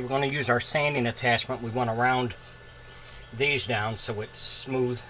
We're going to use our sanding attachment. We want to round these down so it's smooth.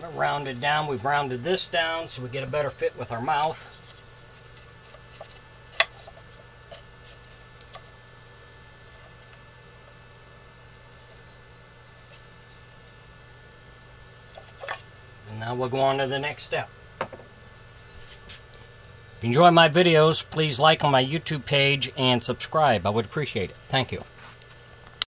Got it rounded down. We've rounded this down so we get a better fit with our mouth. And now we'll go on to the next step. If you enjoy my videos, please like on my YouTube page and subscribe. I would appreciate it. Thank you.